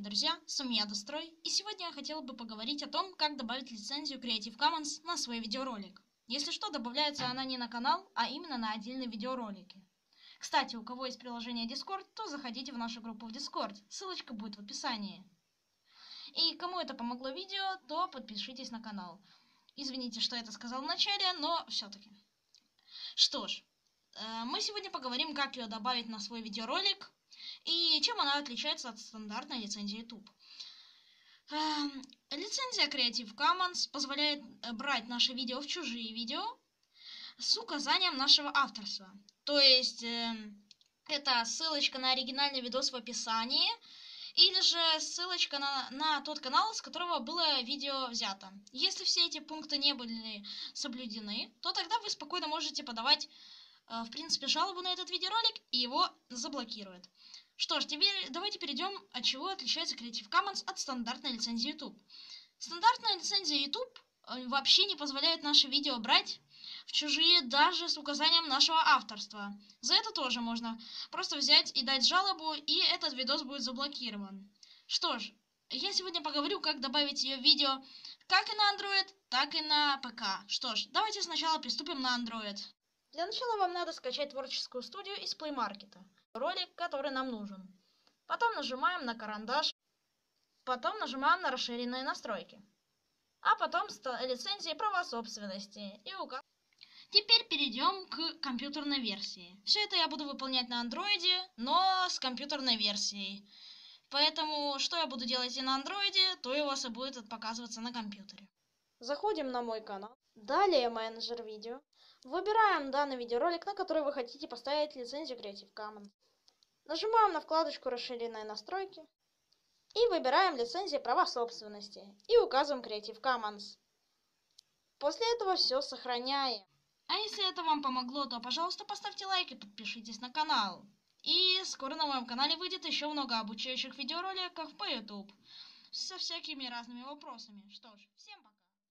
дорогие друзья, с вами я Дострой, и сегодня я хотела бы поговорить о том, как добавить лицензию Creative Commons на свой видеоролик. Если что, добавляется она не на канал, а именно на отдельные видеоролики. Кстати, у кого есть приложение Discord, то заходите в нашу группу в Discord, ссылочка будет в описании. И кому это помогло видео, то подпишитесь на канал. Извините, что это сказал в начале, но все-таки. Что ж, э, мы сегодня поговорим, как ее добавить на свой видеоролик, и чем она отличается от стандартной лицензии YouTube. Эм, лицензия Creative Commons позволяет э, брать наше видео в чужие видео с указанием нашего авторства. То есть эм, это ссылочка на оригинальный видос в описании, или же ссылочка на, на тот канал, с которого было видео взято. Если все эти пункты не были соблюдены, то тогда вы спокойно можете подавать, э, в принципе, жалобу на этот видеоролик, и его заблокируют. Что ж, теперь давайте перейдем, от чего отличается Creative Commons от стандартной лицензии YouTube. Стандартная лицензия YouTube э, вообще не позволяет наше видео брать в чужие даже с указанием нашего авторства. За это тоже можно просто взять и дать жалобу, и этот видос будет заблокирован. Что ж, я сегодня поговорю, как добавить ее видео как и на Android, так и на ПК. Что ж, давайте сначала приступим на Android. Для начала вам надо скачать творческую студию из Play Market ролик, который нам нужен. Потом нажимаем на карандаш. Потом нажимаем на расширенные настройки. А потом лицензии права собственности и указ. Теперь перейдем к компьютерной версии. Все это я буду выполнять на андроиде, но с компьютерной версией. Поэтому, что я буду делать и на андроиде, то и у вас и будет показываться на компьютере. Заходим на мой канал. Далее менеджер видео. Выбираем данный видеоролик, на который вы хотите поставить лицензию Creative Commons. Нажимаем на вкладочку «Расширенные настройки» и выбираем лицензии права собственности и указываем Creative Commons. После этого все сохраняем. А если это вам помогло, то, пожалуйста, поставьте лайк и подпишитесь на канал. И скоро на моем канале выйдет еще много обучающих видеороликов по YouTube со всякими разными вопросами. Что ж, всем пока!